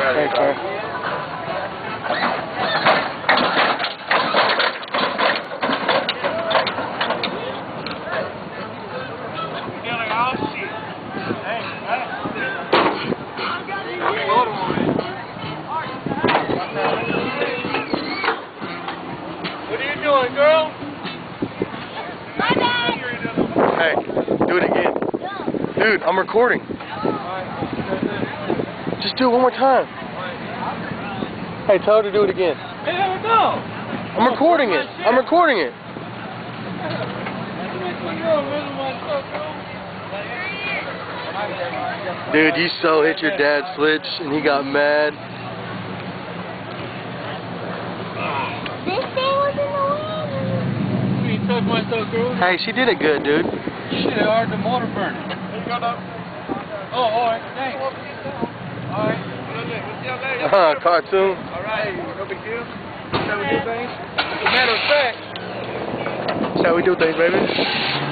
Thanks, man. What are you doing, girl? Hey, do it again. Dude, I'm recording. Just do it one more time. Hey, tell her to do it again. Hell no. I'm recording it. I'm recording it. Dude, you so hit your dad's switch and he got mad. This thing was in the wind. You touch my stuff, girl. Hey, she did it good, dude. Shit, hard the motor burning. Oh, alright, thanks. Alright. Uh, cartoon. Alright, no big deal. Shall we do things? As a matter of fact, That's how we do things, baby.